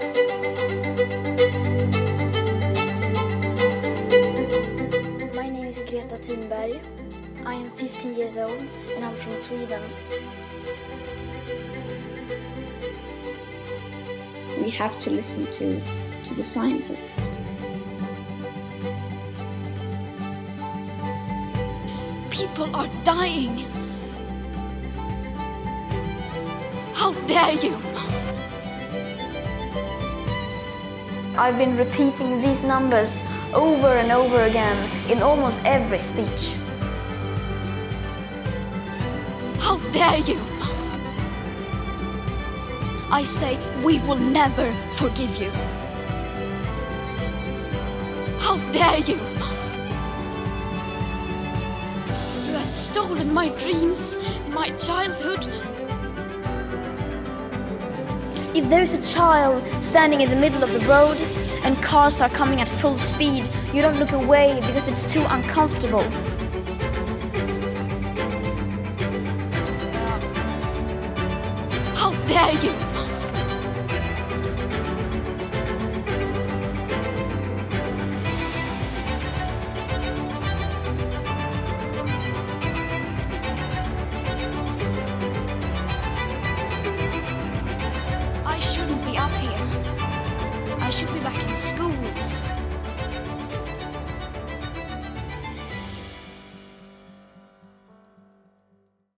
My name is Greta Thunberg. I am 15 years old and I'm from Sweden. We have to listen to, to the scientists. People are dying. How dare you? I've been repeating these numbers over and over again in almost every speech. How dare you? I say we will never forgive you. How dare you? You have stolen my dreams, my childhood. If there's a child standing in the middle of the road and cars are coming at full speed, you don't look away because it's too uncomfortable. How dare you? I should be back in school,